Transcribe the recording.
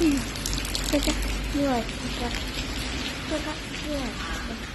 嗯，这个，这个，这个，这个，这个。